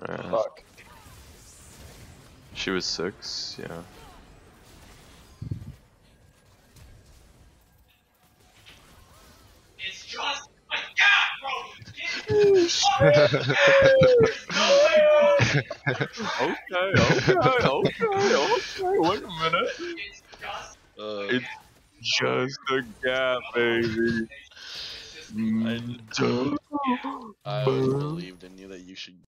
Right. Fuck. She was six, yeah. It's just a gap, bro. It's Okay, okay, okay, okay. Wait a minute. just. Uh, It's just a uh, gap, baby. Mm, I always believed in you that you should